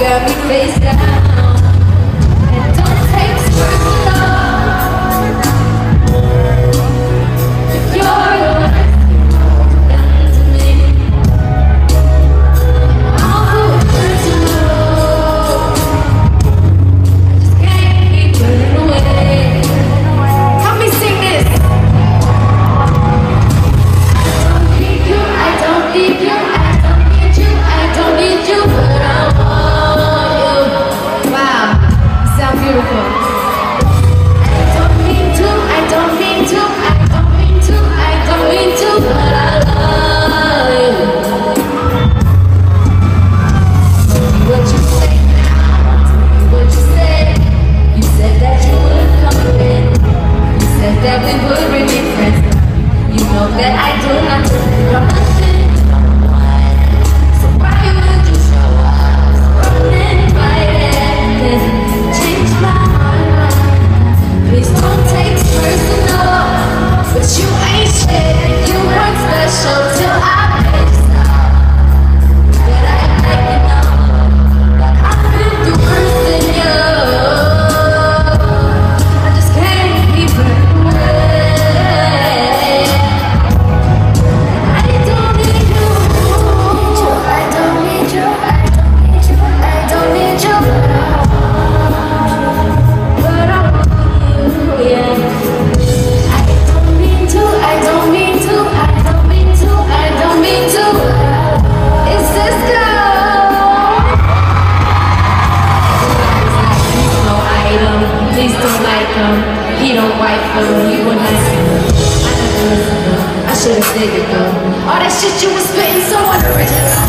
got me face down He don't wipe though, he wouldn't. I never listened though. I should've stayed it though. All that shit you was spitting so unoriginal.